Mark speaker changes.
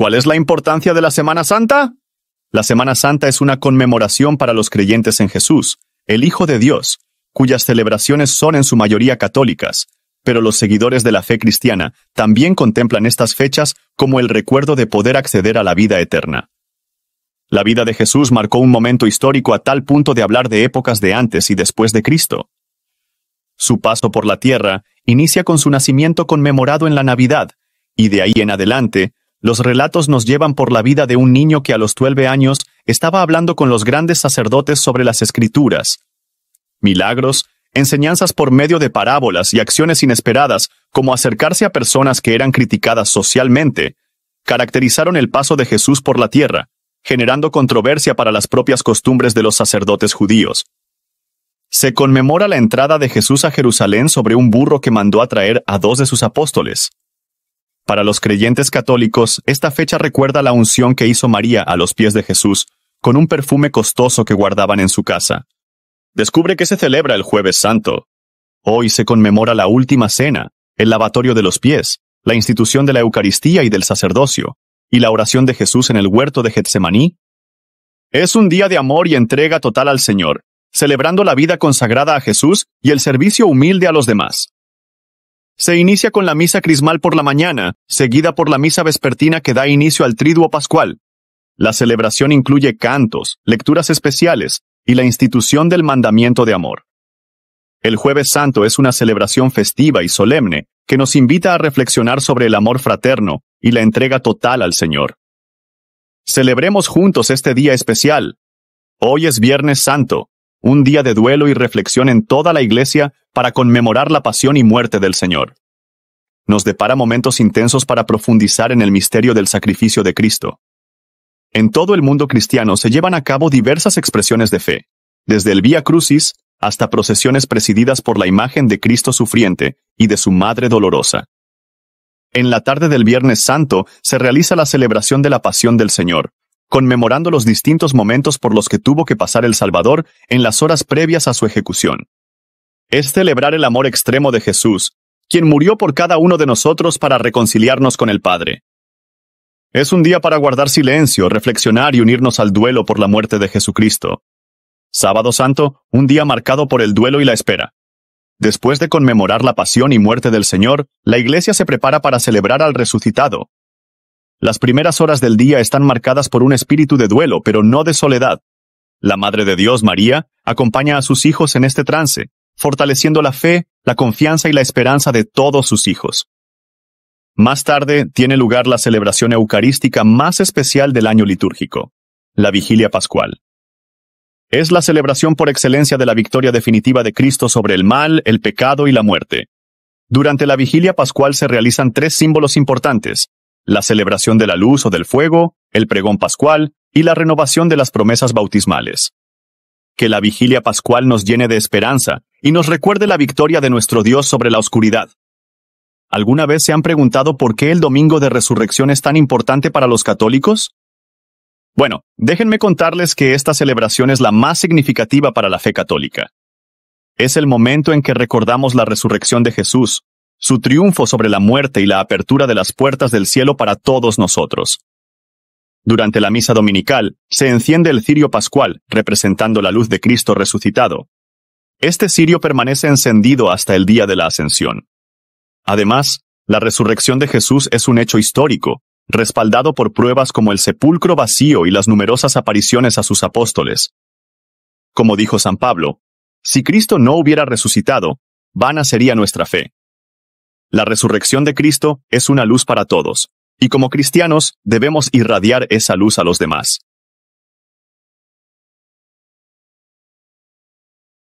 Speaker 1: ¿Cuál es la importancia de la Semana Santa? La Semana Santa es una conmemoración para los creyentes en Jesús, el Hijo de Dios, cuyas celebraciones son en su mayoría católicas, pero los seguidores de la fe cristiana también contemplan estas fechas como el recuerdo de poder acceder a la vida eterna. La vida de Jesús marcó un momento histórico a tal punto de hablar de épocas de antes y después de Cristo. Su paso por la tierra inicia con su nacimiento conmemorado en la Navidad, y de ahí en adelante los relatos nos llevan por la vida de un niño que a los 12 años estaba hablando con los grandes sacerdotes sobre las escrituras. Milagros, enseñanzas por medio de parábolas y acciones inesperadas, como acercarse a personas que eran criticadas socialmente, caracterizaron el paso de Jesús por la tierra, generando controversia para las propias costumbres de los sacerdotes judíos. Se conmemora la entrada de Jesús a Jerusalén sobre un burro que mandó a traer a dos de sus apóstoles. Para los creyentes católicos, esta fecha recuerda la unción que hizo María a los pies de Jesús, con un perfume costoso que guardaban en su casa. Descubre que se celebra el jueves santo. Hoy se conmemora la última cena, el lavatorio de los pies, la institución de la Eucaristía y del sacerdocio, y la oración de Jesús en el huerto de Getsemaní. Es un día de amor y entrega total al Señor, celebrando la vida consagrada a Jesús y el servicio humilde a los demás. Se inicia con la misa crismal por la mañana, seguida por la misa vespertina que da inicio al triduo pascual. La celebración incluye cantos, lecturas especiales y la institución del mandamiento de amor. El jueves santo es una celebración festiva y solemne que nos invita a reflexionar sobre el amor fraterno y la entrega total al Señor. Celebremos juntos este día especial. Hoy es Viernes Santo, un día de duelo y reflexión en toda la iglesia para conmemorar la pasión y muerte del Señor. Nos depara momentos intensos para profundizar en el misterio del sacrificio de Cristo. En todo el mundo cristiano se llevan a cabo diversas expresiones de fe, desde el Vía Crucis hasta procesiones presididas por la imagen de Cristo sufriente y de su Madre dolorosa. En la tarde del Viernes Santo se realiza la celebración de la Pasión del Señor, conmemorando los distintos momentos por los que tuvo que pasar el Salvador en las horas previas a su ejecución. Es celebrar el amor extremo de Jesús, quien murió por cada uno de nosotros para reconciliarnos con el Padre. Es un día para guardar silencio, reflexionar y unirnos al duelo por la muerte de Jesucristo. Sábado Santo, un día marcado por el duelo y la espera. Después de conmemorar la pasión y muerte del Señor, la Iglesia se prepara para celebrar al resucitado, las primeras horas del día están marcadas por un espíritu de duelo, pero no de soledad. La Madre de Dios, María, acompaña a sus hijos en este trance, fortaleciendo la fe, la confianza y la esperanza de todos sus hijos. Más tarde tiene lugar la celebración eucarística más especial del año litúrgico, la Vigilia Pascual. Es la celebración por excelencia de la victoria definitiva de Cristo sobre el mal, el pecado y la muerte. Durante la Vigilia Pascual se realizan tres símbolos importantes, la celebración de la luz o del fuego, el pregón pascual y la renovación de las promesas bautismales. Que la vigilia pascual nos llene de esperanza y nos recuerde la victoria de nuestro Dios sobre la oscuridad. ¿Alguna vez se han preguntado por qué el domingo de resurrección es tan importante para los católicos? Bueno, déjenme contarles que esta celebración es la más significativa para la fe católica. Es el momento en que recordamos la resurrección de Jesús, su triunfo sobre la muerte y la apertura de las puertas del cielo para todos nosotros. Durante la misa dominical, se enciende el cirio pascual, representando la luz de Cristo resucitado. Este cirio permanece encendido hasta el día de la ascensión. Además, la resurrección de Jesús es un hecho histórico, respaldado por pruebas como el sepulcro vacío y las numerosas apariciones a sus apóstoles. Como dijo San Pablo, si Cristo no hubiera resucitado, vana sería nuestra fe. La resurrección de Cristo es una luz para todos, y como cristianos debemos irradiar esa luz a los demás.